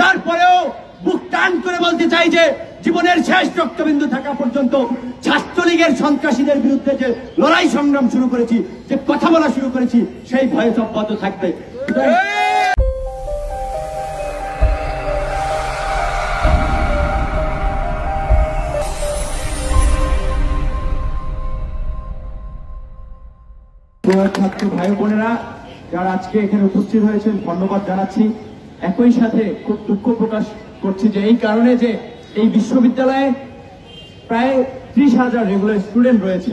তারপরেও বুক টান করে বলতে চাই যে জীবনের শেষ রক্তবিন্দু থাকা পর্যন্ত ছাত্রলীগের সন্ত্রাসীদের বিরুদ্ধে যে লড়াই সংগ্রাম শুরু করেছি, যে কথা বলা শুরু করেছি, সেই ভয়ে অব্যাহত থাকবে। ছাত্র ভাই বোনেরা, যারা আজকে এখানে উপস্থিত হয়েছেন, ধন্যবাদ জানাচ্ছি। একই সাথে খুব দুঃখ প্রকাশ করছি যে এই কারণে যে এই বিশ্ববিদ্যালয়ে প্রায় ত্রিশ হাজার রেগুলার স্টুডেন্ট রয়েছে।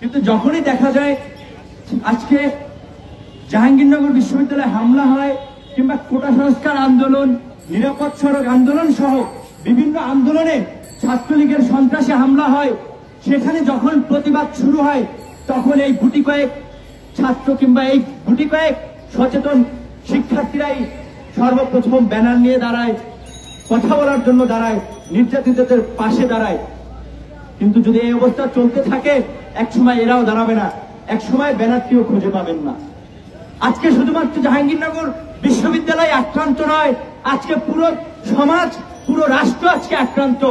কিন্তু যখনই দেখা যায় আজকে জাহাঙ্গীরনগর বিশ্ববিদ্যালয়ে হামলা হয় কিংবা কোটা সংস্কার আন্দোলন, নিরাপদ সড়ক আন্দোলন সহ বিভিন্ন আন্দোলনে ছাত্রলীগের সন্ত্রাসে হামলা হয়, সেখানে যখন প্রতিবাদ শুরু হয়, তখন এই গুটি কয়েক ছাত্র কিংবা এই গুটি কয়েক সচেতন শিক্ষার্থীরাই সর্বপ্রথম ব্যানার নিয়ে দাঁড়ায়, কথা বলার জন্য দাঁড়ায়, নির্যাতিতদের পাশে দাঁড়ায়। কিন্তু যদি এই অবস্থা চলতে থাকে, এক সময় এরাও দাঁড়াবে না, এক সময় ব্যানারটিও খুঁজে পাবেন না। আজকে শুধুমাত্র জাহাঙ্গীরনগর বিশ্ববিদ্যালয় আক্রান্ত নয়, আজকে পুরো সমাজ, পুরো রাষ্ট্র আজকে আক্রান্ত।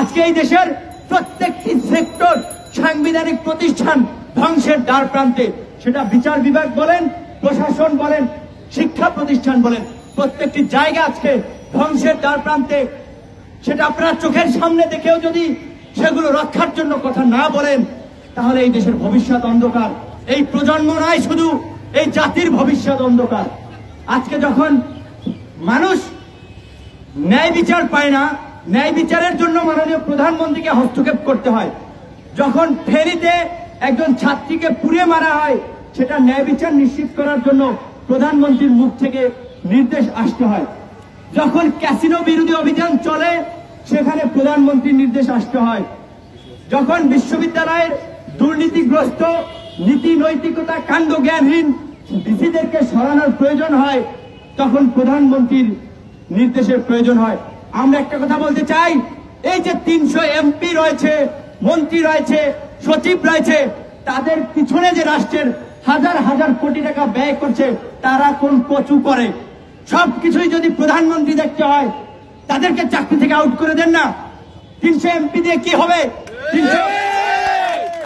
আজকে এই দেশের প্রত্যেকটি সেক্টর, সাংবিধানিক প্রতিষ্ঠান ধ্বংসের দ্বার প্রান্তে। সেটা বিচার বিভাগ বলেন, প্রশাসন বলেন, শিক্ষা প্রতিষ্ঠান বলেন। প্রত্যেকটি জায়গা আজকে ধ্বংসের দ্বার প্রান্তে। সেটা আপনার চোখের সামনে দেখেও যদি সেগুলো রক্ষার জন্য কথা না বলেন, তাহলে এই দেশের ভবিষ্যৎ অন্ধকার। এই প্রজন্ম নয় শুধু, এই জাতির ভবিষ্যৎ অন্ধকার। আজকে যখন মানুষ ন্যায় বিচার পায় না, ন্যায় বিচারের জন্য মাননীয় প্রধানমন্ত্রীকে হস্তক্ষেপ করতে হয়, যখন ফেরিতে একজন ছাত্রীকে পুড়ে মারা হয়, সেটা ন্যায় বিচার নিশ্চিত করার জন্য প্রধানমন্ত্রীর মুখ থেকে নির্দেশ আসতে হয়। যখন ক্যাসিনো বিরোধী অভিযান চলে, সেখানে প্রধানমন্ত্রীর নির্দেশ আসতে হয়। যখন বিশ্ববিদ্যালয়ের দুর্নীতিগ্রস্ত নীতি নৈতিকতা কাণ্ড জ্ঞানহীন ডিসিদেরকে সরানোর প্রয়োজন হয়, তখন প্রধানমন্ত্রীর নির্দেশের প্রয়োজন হয়। আমরা একটা কথা বলতে চাই, এই যে তিনশো এমপি রয়েছে, মন্ত্রী রয়েছে, সচিব রয়েছে, তাদের পিছনে যে রাষ্ট্রের হাজার হাজার কোটি টাকা ব্যয় করছে, তারা কোন কচু করে? সবকিছুই যদি প্রধানমন্ত্রী দেখতে হয়, তাদেরকে চাকরি থেকে আউট করে দেন না। তিনশো এমপি দিয়ে কি হবে?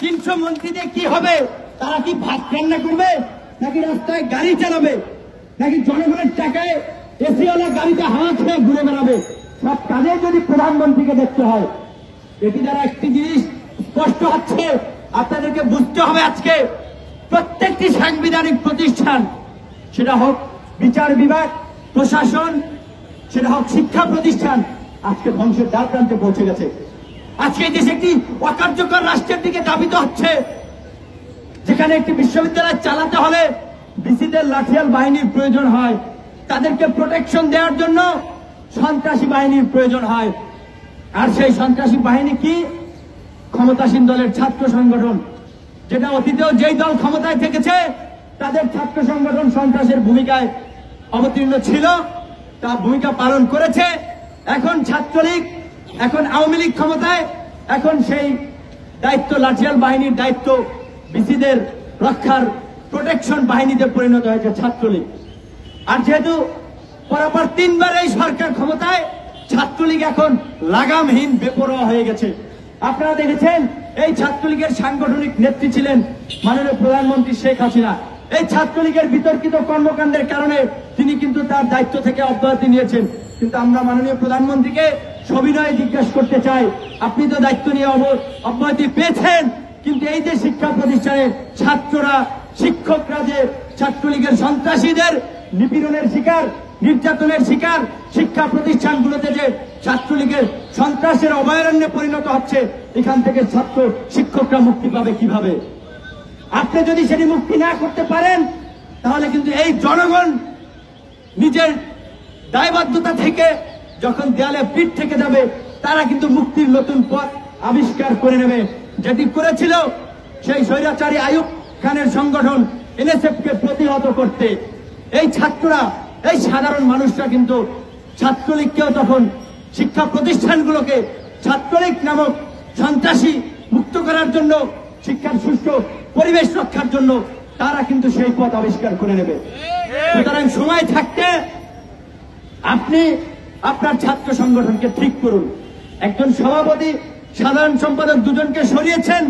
তিনশো মন্ত্রী দিয়ে কি হবে? তারা কি ভাত রান্না করবে? নাকি রাস্তায় গাড়ি চালাবে? নাকি জনগণের টাকায় এসিওয়ালা গাড়িতে হাওয়া খেয়ে ঘুরে বেড়াবে? সব কাজে যদি প্রধানমন্ত্রীকে দেখতে হয়। এটি দ্বারা একটি জিনিস স্পষ্ট হচ্ছে, আপনাদেরকে বুঝতে হবে আজকে। প্রত্যেকটি সাংবিধানিক প্রতিষ্ঠান, সেটা হোক বিচার বিভাগ প্রশাসন, সেটা হোক শিক্ষা প্রতিষ্ঠান, আজকে ধ্বংসের দ্বার প্রান্তে পৌঁছে গেছে। আজকে দেশে একটি অকার্যকর রাষ্ট্রের দিকে দাবিত হচ্ছে, যেখানে একটি বিশ্ববিদ্যালয় চালাতে হলে বিসিদের লাঠিয়াল বাহিনীর প্রয়োজন হয়। তাদেরকে প্রোটেকশন দেওয়ার জন্য সন্ত্রাসী বাহিনীর প্রয়োজন হয়। আর সেই সন্ত্রাসী বাহিনী কি? ক্ষমতাসীন দলের ছাত্র সংগঠন, যেটা অতীতেও যেই দল ক্ষমতায় থেকেছে, তাদের ছাত্র সংগঠন সন্ত্রাসের ভূমিকায় অবতীর্ণ ছিল তা ভূমিকা পালন করেছে। এখন ছাত্রলীগ, এখন আওয়ামী লীগ ক্ষমতায়, এখন সেই দায়িত্ব লাঠিয়াল বাহিনীর দায়িত্ব, বিসিদের রক্ষার প্রোটেকশন বাহিনীতে পরিণত হয়েছে ছাত্রলীগ। আর যেহেতু পরপর তিনবার এই সরকার ক্ষমতায়, ছাত্রলীগ এখন লাগামহীন বেপরোয়া হয়ে গেছে। আপনারা দেখেছেন, এই ছাত্রলীগের সাংগঠনিক নেত্রী ছিলেন মাননীয় প্রধানমন্ত্রী শেখ হাসিনা। এই ছাত্রলীগের বিতর্কিত কর্মকাণ্ডের কারণে তিনি কিন্তু তার দায়িত্ব থেকে অব্যাহতি নিয়েছেন। কিন্তু আমরা মাননীয় প্রধানমন্ত্রীকে সবিনয়ে জিজ্ঞাসা করতে চাই, আপনি তো দায়িত্ব নিয়ে অব্যাহতি পেয়েছেন, কিন্তু এই যে শিক্ষা প্রতিষ্ঠানে ছাত্ররা, শিক্ষকরা যে ছাত্রলীগের সন্ত্রাসীদের নিপীড়নের শিকার, নির্যাতনের শিকার, শিক্ষা প্রতিষ্ঠানগুলোতে যে ছাত্রলীগের সন্ত্রাসের অভয়ারণ্যে পরিণত হচ্ছে, এখান থেকে ছাত্র শিক্ষকরা মুক্তি পাবে কীভাবে? আপনি যদি সেটি মুক্তি না করতে পারেন, তাহলে কিন্তু এই জনগণ নিজের দায়বদ্ধতা থেকে যখন দেয়ালে পিঠ থেকে যাবে, তারা কিন্তু মুক্তির নতুন পথ আবিষ্কার করে নেবে। যেটি করেছিল সেই স্বৈরাচারী আয়ুব খানের সংগঠন এনএসএফ কে প্রতিহত করতে। এই ছাত্ররা, এই সাধারণ মানুষরা কিন্তু ছাত্রলীগকেও তখন শিক্ষা প্রতিষ্ঠানগুলোকে ছাত্রলীগ নামক সন্ত্রাসী মুক্ত করার জন্য, শিক্ষার সুষ্ঠু পরিবেশ রক্ষার জন্য তারা কিন্তু সেই পথ আবিষ্কার করে নেবে। সুতরাং সময় থাকতে আপনি আপনার ছাত্র সংগঠনকে ঠিক করুন। একজন সভাপতি, সাধারণ সম্পাদক দুজনকে সরিয়েছেন।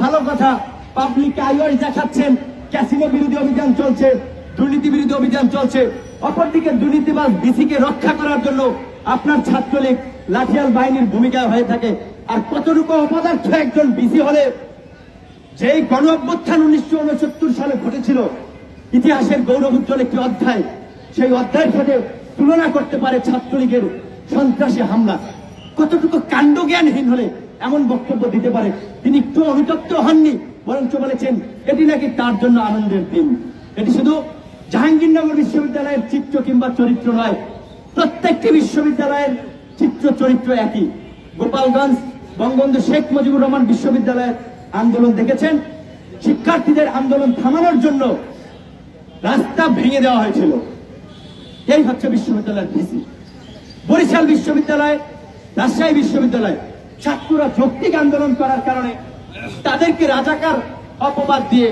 ভালো কথা পাবলিক আইওয়াস দেখাচ্ছেন ক্যাসিনো বিরোধী অভিযান চলছে, দুর্নীতি বিরোধী অভিযান চলছে। অপরদিকে দুর্নীতিবাজ বিসিকে রক্ষা করার জন্য আপনার ছাত্রলীগ লাঠিয়াল বাহিনীর ভূমিকা হয়ে থাকে। আর কতটুকু অপদার্থ একজন বিসি হলে, যেই গণ অভ্যুত্থান উনিশশো উনসত্তর সালে ঘটেছিল ইতিহাসের গৌরব উজ্জ্বল একটি অধ্যায়। সেই অধ্যায়ের সাথে তুলনা করতে পারে ছাত্রলীগের সন্ত্রাসী হামলা। কতটুকু কাণ্ডজ্ঞানহীন হলে এমন বক্তব্য দিতে পারে? তিনি একটু অনুতপ্ত হননি, বরঞ্চ বলেছেন, এটি নাকি তার জন্য আনন্দের দিন। এটি শুধু জাহাঙ্গীরনগর বিশ্ববিদ্যালয়ের চিত্র কিংবা চরিত্র নয়, প্রত্যেকটি বিশ্ববিদ্যালয়ের চিত্র চরিত্র একই। গোপালগঞ্জ বঙ্গবন্ধু শেখ মুজিবুর রহমান বিশ্ববিদ্যালয়ের আন্দোলন দেখেছেন। শিক্ষার্থীদের আন্দোলন থামানোর জন্য রাস্তা ভেঙে দেওয়া হয়েছিল। এই হচ্ছে বিশ্ববিদ্যালয়ের ভিসি। বরিশাল বিশ্ববিদ্যালয়, রাজশাহী বিশ্ববিদ্যালয় ছাত্ররা যৌক্তিক আন্দোলন করার কারণে তাদেরকে রাজাকার অপবাদ দিয়ে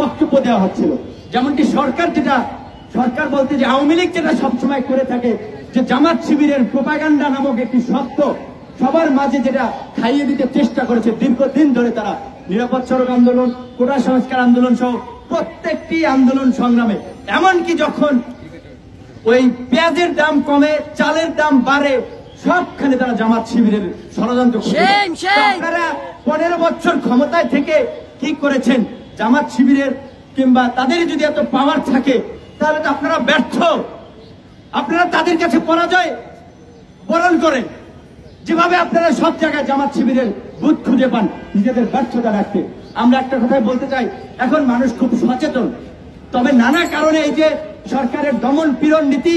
বক্তব্য দেওয়া হচ্ছিল। যেমনটি সরকার যেটা, সরকার বলতে যে আওয়ামী লীগ যেটা সবসময় করে থাকে, যে জামাত শিবিরের প্রোপাগান্ডা নামক একটি শব্দ সবার মাঝে যেটা খাইয়ে দিতে চেষ্টা করেছে, দীর্ঘদিন ধরে তারা। নিরাপদ সড়ক আন্দোলন, কোটা সংস্কার আন্দোলন সহ প্রত্যেকটি আন্দোলন সংগ্রামে। এমনকি যখন ওই পেঁয়াজের দাম কমে চালের দাম বাড়ে সবখানে তারা জামাত শিবিরের ষড়যন্ত্র! আপনারা পনেরো বছর ক্ষমতায় থেকে কি করেছেন? জামাত শিবিরের কিংবা তাদের যদি এত পাওয়ার থাকে তাহলে তো আপনারা ব্যর্থ। আপনারা তাদের কাছে পরাজয় বরণ করেন। যেভাবে আপনারা সব জায়গায় জামাত শিবিরের বুথ খুঁজে পান নিজেদের ব্যর্থতা রাখতে আমরা একটা কথাই বলতে চাই, এখন মানুষ খুব সচেতন। তবে নানা কারণে এই যে সরকারের দমন পীড়ন নীতি,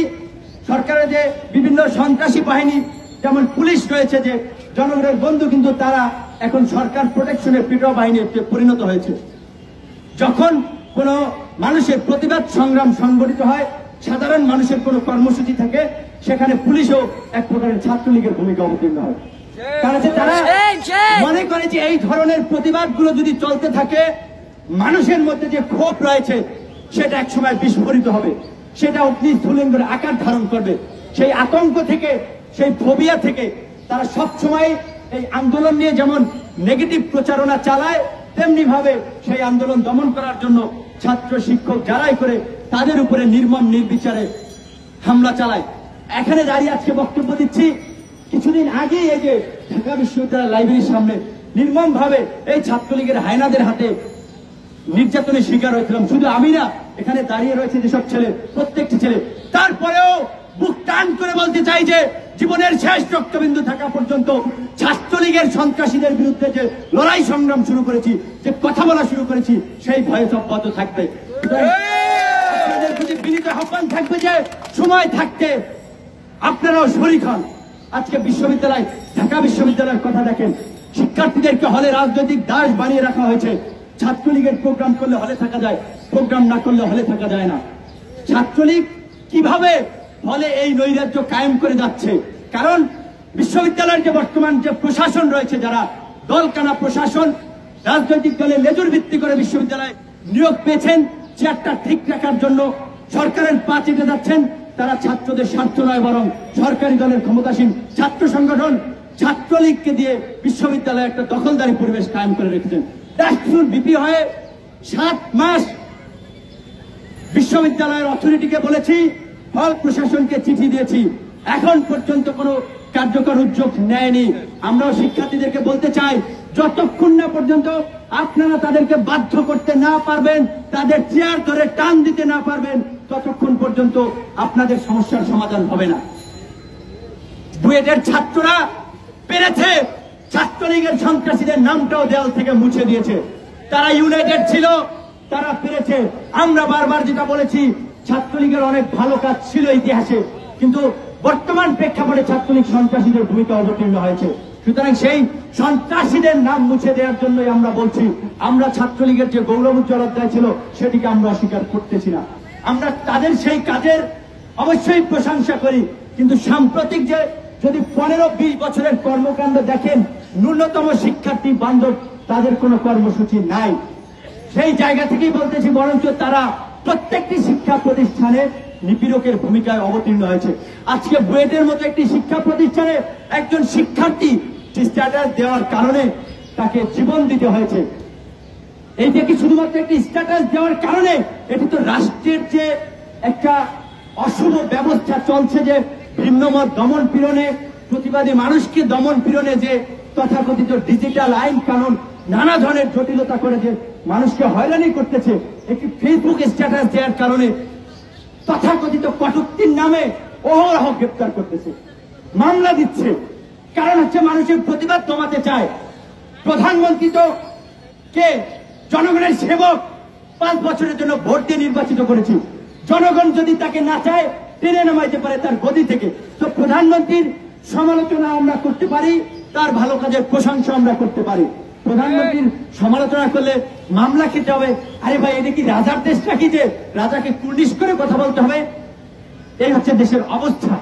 সরকারের যে বিভিন্ন সন্ত্রাসী বাহিনী, যেমন পুলিশ রয়েছে যে জনগণের বন্ধু, কিন্তু তারা এখন সরকার প্রোটেকশনের পিটো বাহিনীতে পরিণত হয়েছে। যখন কোন মানুষের প্রতিবাদ সংগ্রাম সংগঠিত হয়, সাধারণ মানুষের কোন কর্মসূচি থাকে, সেখানে পুলিশও এক প্রকারের ছাত্রলীগের ভূমিকা অবতীর্ণ হয়। তারা shame! মনে করে যে এই ধরনের প্রতিবাদগুলো যদি চলতে থাকে মানুষের মধ্যে যে ক্ষোভ রয়েছে সেটা একসময় বিস্ফোরিত হবে। সেটা অগ্নি ধুলিঙ্গের আকার ধারণ করবে। সেই আতঙ্ক থেকে সেই ফোবিয়া থেকে তারা সব সময় এই আন্দোলন নিয়ে যেমন নেগেটিভ প্রচারণা চালায় তেমনি ভাবে সেই আন্দোলন দমন করার জন্য ছাত্র শিক্ষক যারাই করে তাদের উপরে নির্মম নির্বিচারে হামলা চালায়। এখানে দাঁড়িয়ে আজকে বক্তব্য দিচ্ছি কিছুদিন আগে এই ঢাকা বিশ্ববিদ্যালয় লাইব্রেরির সামনে নির্মম ভাবে এই ছাত্রলীগের হায়নাদের হাতে নির্যাতনের শিকার হয়েছিলাম। শুধু আমি না, এখানে দাঁড়িয়ে রয়েছে যেসব ছেলে, প্রত্যেকটি ছেলে। তারপরেও বুক টান করে বলতে চাই যে, জীবনের শেষ রক্তবিন্দু থাকা পর্যন্ত ছাত্রলীগের সন্ত্রাসীদের বিরুদ্ধে যে লড়াই সংগ্রাম শুরু করেছি, যে কথা বলা শুরু করেছি, সেই ভয়ে অব্যাহত থাকবে। বিনীত আহ্বান থাকবে যে, সময় থাকতে আপনারাও শরিক হন। আজকে বিশ্ববিদ্যালয়, ঢাকা বিশ্ববিদ্যালয়ের কথা দেখেন। শিক্ষার্থীদেরকে হলে রাজনৈতিক দাস বানিয়ে রাখা হয়েছে। ছাত্রলীগের প্রোগ্রাম করলে হলে থাকা যায় প্রোগ্রাম না করলে হলে থাকা যায় না। ছাত্রলীগ কীভাবে হলে এই নৈরাজ্য কায়েম করে যাচ্ছে? কারণ বিশ্ববিদ্যালয়ের যে বর্তমান যে প্রশাসন রয়েছে, যারা দলকানা প্রশাসন, রাজনৈতিক দলে লেজুর ভিত্তি করে বিশ্ববিদ্যালয়ে নিয়োগ পেয়েছেন চেয়ারটা ঠিক রাখার জন্য সরকারের পা চেটে যাচ্ছেন। তারা ছাত্রদের স্বার্থ নয়, বরং সরকারি দলের ক্ষমতাসীন ছাত্র সংগঠন ছাত্রলীগকে দিয়ে বিশ্ববিদ্যালয়ে একটা দখলদারি পরিবেশ কায়েম করে রেখেছেন। রাষ্ট্রুর বিপি হয়ে সাত মাস বিশ্ববিদ্যালয়ের অথরিটিকে বলেছি হল প্রশাসনকে চিঠি দিয়েছি। এখন পর্যন্ত কোনো কার্যকর উদ্যোগ নেয়নি। আমরাও শিক্ষার্থীদেরকে বলতে চাই, যতক্ষণ না পর্যন্ত আপনারা তাদেরকে বাধ্য করতে না পারবেন, তাদের চেয়ার ধরে টান দিতে না পারবেন ততক্ষণ পর্যন্ত আপনাদের সমস্যার সমাধান হবে না। বুয়েটের ছাত্ররা পেরেছে। ছাত্রলীগের সন্ত্রাসীদের নামটাও দেয়াল থেকে মুছে দিয়েছে। তারা ইউনাইটেড ছিল, তারা পেরেছে। আমরা বারবার যেটা বলেছি, ছাত্রলীগের অনেক ভালো কাজ ছিল ইতিহাসে, কিন্তু বর্তমান প্রেক্ষাপটে ছাত্রলীগ সন্ত্রাসীদের ভূমিকা অবতীর্ণ হয়েছে। সুতরাং সেই সন্ত্রাসীদের নাম মুছে দেওয়ার জন্যই আমরা বলছি, আমরা ছাত্রলীগের যে গৌরব উজ্জ্বল অধ্যায় ছিল, সেটিকে আমরা অস্বীকার করতেছি না। আমরা তাদের সেই কাজের অবশ্যই প্রশংসা করি। কিন্তু সাম্প্রতিক যে যদি পনেরো বিশ বছরের কর্মকাণ্ড দেখেন, ন্যূনতম শিক্ষার্থী বান্ধব তাদের কোনো কর্মসূচি নাই। সেই জায়গা থেকেই বলতেছি, বরঞ্চ তারা প্রত্যেকটি শিক্ষা প্রতিষ্ঠানে নিপীড়কের ভূমিকায় অবতীর্ণ হয়েছে। আজকে বুয়েটের মতো একটি শিক্ষা প্রতিষ্ঠানে একজন শিক্ষার্থী স্ট্যাটাস দেওয়ার কারণে তাকে জীবন দিতে হয়েছে। এইটা কি শুধুমাত্র একটি স্ট্যাটাস দেওয়ার কারণে এটি তো রাষ্ট্রের যে একটা অশুভ ব্যবস্থা চলছে যে ভিন্নমত দমন পীড়নে, প্রতিবাদী মানুষকে দমন পীড়নে যে তথাকথিত ডিজিটাল আইন কানুন, নানা ধরনের জটিলতা করে যে মানুষকে হয়রানি করতেছে, একটি ফেসবুক স্ট্যাটাস দেওয়ার কারণে তথাকথিত কটুক্তির নামে অহরহ গ্রেপ্তার করতেছে, মামলা দিচ্ছে। কারণ হচ্ছে মানুষের প্রতিবাদ দমাতে চায়। প্রধানমন্ত্রী তো কে? জনগণের সেবক, পাঁচ বছরের জন্য ভোট দিয়ে নির্বাচিত করেছি। জনগণ যদি তাকে না চায়, টেনে নামাইতে পারে তার গদি থেকে। তো প্রধানমন্ত্রীর সমালোচনা আমরা করতে পারি, তার ভালো কাজের প্রশংসা আমরা করতে পারি। প্রধানমন্ত্রীর সমালোচনা করলে মামলা খেতে হবে। আরে ভাই, এটা কি রাজার দেশ নাকি যে? রাজাকে কুর্নিশ করে কথা বলতে হবে? এই হচ্ছে দেশের অবস্থা।